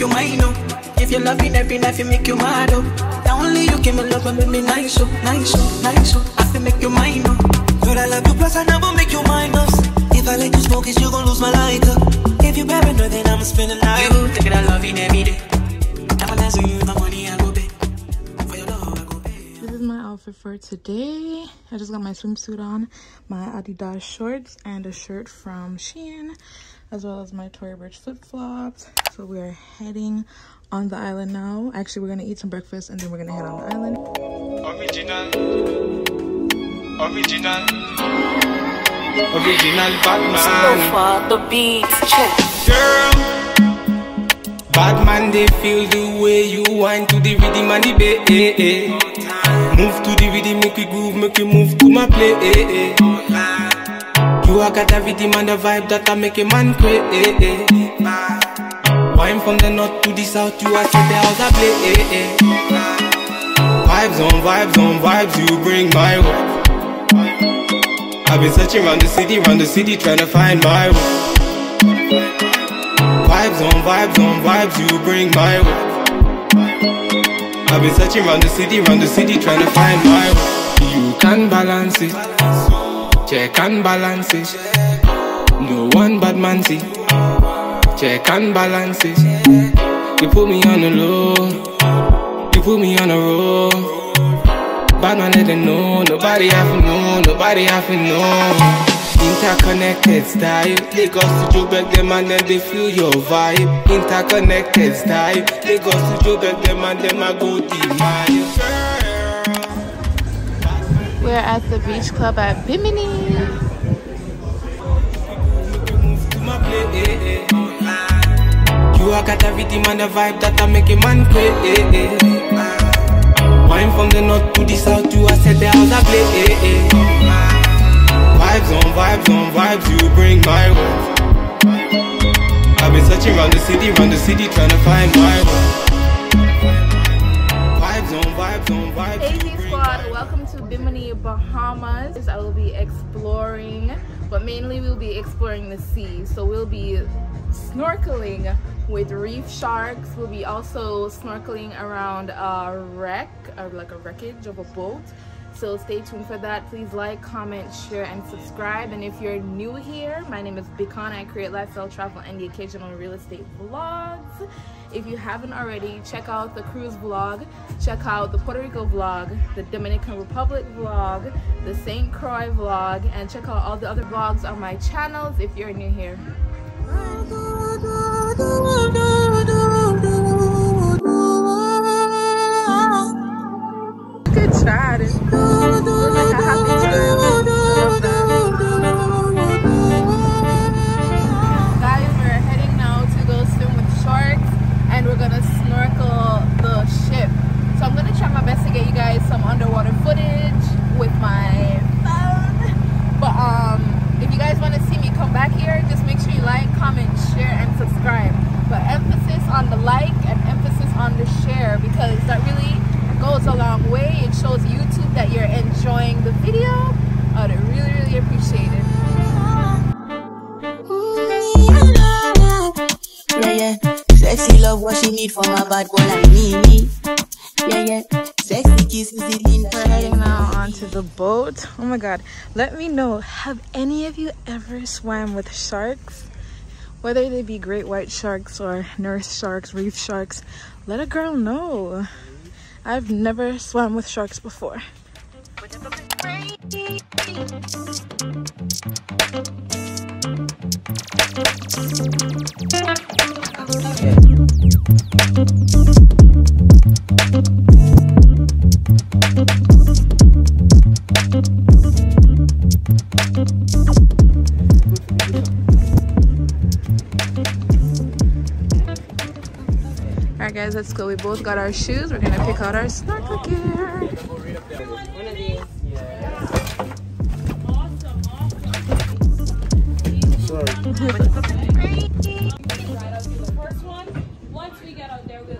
make you mine, oh. If you love me, every night, you make you mad, oh. Now only you give me love and make me nice, oh, nice, oh, nice, oh. I feel make you mine, oh. Girl, I love you, plus I never make you minus. If I let you smoke it, you gon' lose my lighter. Oh. If you paranoid, then I'ma spend the night. You it, I love you every day. Less you, I love. This is my outfit for today. I just got my swimsuit on, my Adidas shorts, and a shirt from Shein, as well as my Tory Burch flip-flops. So we are heading on the island now. Actually, we're gonna eat some breakfast and then we're gonna head on the island. Original. Original. Original Batman. for the beats check. Girl. Batman, they feel the way you whine to the rhythm and the bass. Move to the rhythm, make we groove, make we move to my play. You got rhythm and a vibe that I make a man crazy. Eh, eh, eh. Wine from the north to the south, you are set the house a play. Vibes on vibes on vibes, you bring my way. I've been searching around the city, round the city, trying to find my way. Vibes on vibes on vibes, you bring my way. I've been searching round the city, round the city, trying to find my way. You can balance it, check and balance it. No one bad man see, check and balance it. You put me on the low, you put me on the road. Bad man them know, nobody have to know, nobody have to know. Interconnected style, Lagos to Joburg, them and them they feel your vibe. Interconnected style, Lagos to Joburg, them and them I go mile. We're at the beach club at Bimini. You are got rhythm and a vibe that I make a man crazy. Eh, eh, eh, Wine from the north to the south, you are set the house a play. Vibes on vibes on vibes, you bring my way. I've been searching round the city, round the city, trying to find my way. Bahamas. I will be exploring, but mainly we'll be exploring the sea. So we'll be snorkeling with reef sharks. We'll be also snorkeling around a wreck, or like a wreckage of a boat. So stay tuned for that. Please like, comment, share, and subscribe. And if you're new here, my name is Bicana. I create lifestyle travel and the occasional real estate vlogs. If you haven't already, check out the cruise vlog, check out the Puerto Rico vlog, the Dominican Republic vlog, the St. Croix vlog, and check out all the other vlogs on my channels if you're new here. Guys, we're heading now to go swim with sharks and we're gonna snorkel the ship. So I'm gonna try my best to get you guys some underwater footage with my phone. But um if you guys wanna see me come back here, just make sure you like, comment, share, and subscribe. But emphasis on the like and emphasis on the share because that really goes a long way. It shows YouTube that you're enjoying the video. I would really, really appreciate it. Yeah, yeah. Sexy love, what she need for my bad boy like me. Yeah, yeah. Sexy kisses, it in We're heading now onto the boat. Oh my god. Let me know, have any of you ever swam with sharks? Whether they be great white sharks or nurse sharks, reef sharks, let a girl know. I've never swam with sharks before. Alright let's go. We both got our shoes. We're gonna pick out our snorkel gear. the first one. Once we get out there, we'll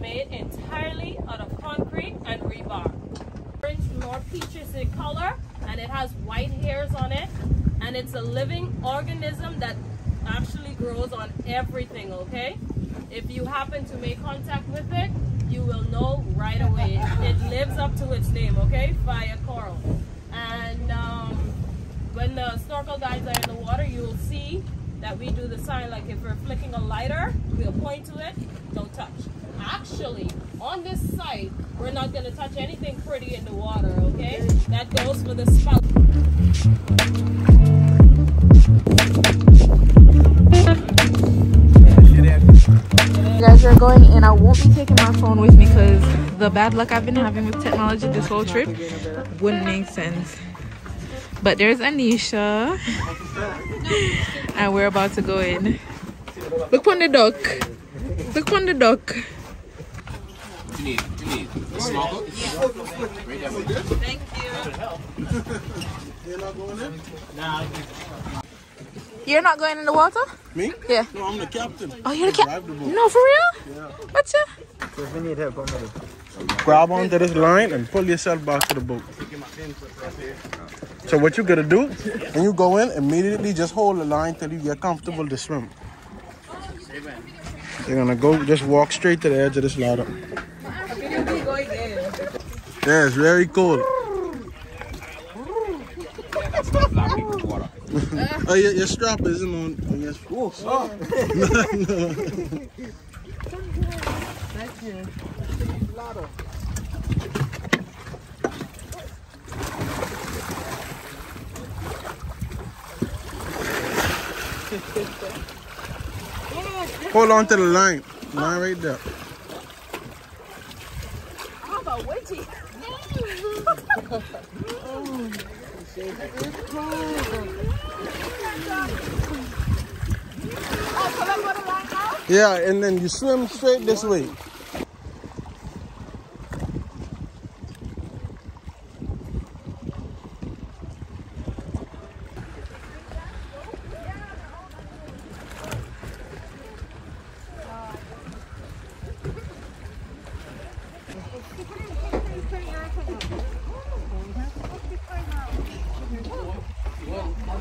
made entirely out of concrete and rebar. Orange more peaches in color, and it has white hairs on it, and it's a living organism that actually grows on everything, okay? If you happen to make contact with it, you will know right away. It lives up to its name, okay? Fire coral. And um, when the snorkel guides are in the water, you will see that we do the sign like if we're flicking a lighter, we'll point to it, don't touch. Actually, on this site, we're not going to touch anything pretty in the water, okay? That goes for the spout. You guys are going in. I won't be taking my phone with me because the bad luck I've been having with technology this whole trip wouldn't make sense. But there's Anisha. and we're about to go in. Look on the duck. Look on the duck. You need, you need a snorkel? Right there, baby. you. You're not going in Nah. You're not going in the water? Me? Yeah. No, I'm the captain. Oh, you're the cat. Drive the boat. No, for real? Yeah. What's it? We need that boat. Grab onto this line and pull yourself back to the boat. So what you gotta do, when you go in, immediately just hold the line till you get comfortable to swim. You're gonna go, just walk straight to the edge of this ladder. Yeah, it's very cold. oh, your, your strap isn't on. on your, Hold on to the line. Line right there. Oh, yeah, and then you swim straight this way.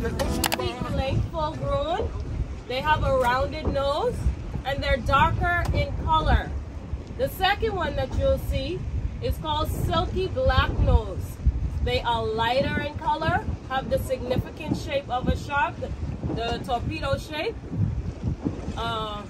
length, full grown. They have a rounded nose and they're darker in color. The second one that you'll see is called silky black nose. They are lighter in color, have the significant shape of a shark, the, the torpedo shape, uh,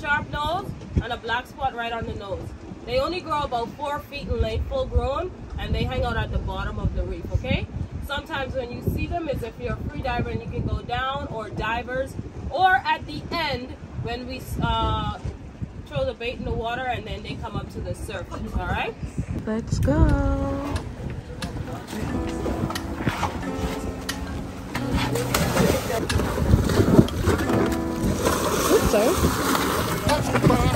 sharp nose, and a black spot right on the nose. They only grow about four feet in length, full grown, and they hang out at the bottom of the reef, okay? Sometimes when you see them is if you're a free diver and you can go down, or divers, or at the end when we uh, throw the bait in the water and then they come up to the surface, all right? Let's go. Oops, sorry.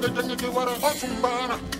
una de jange de wara osumbana.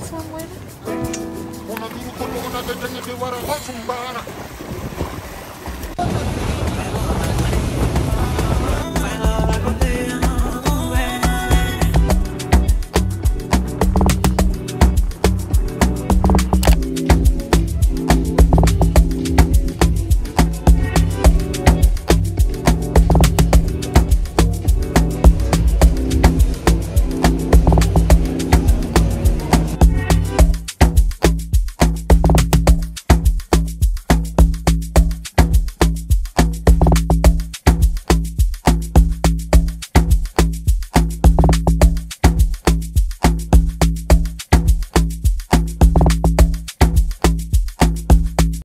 somewhere?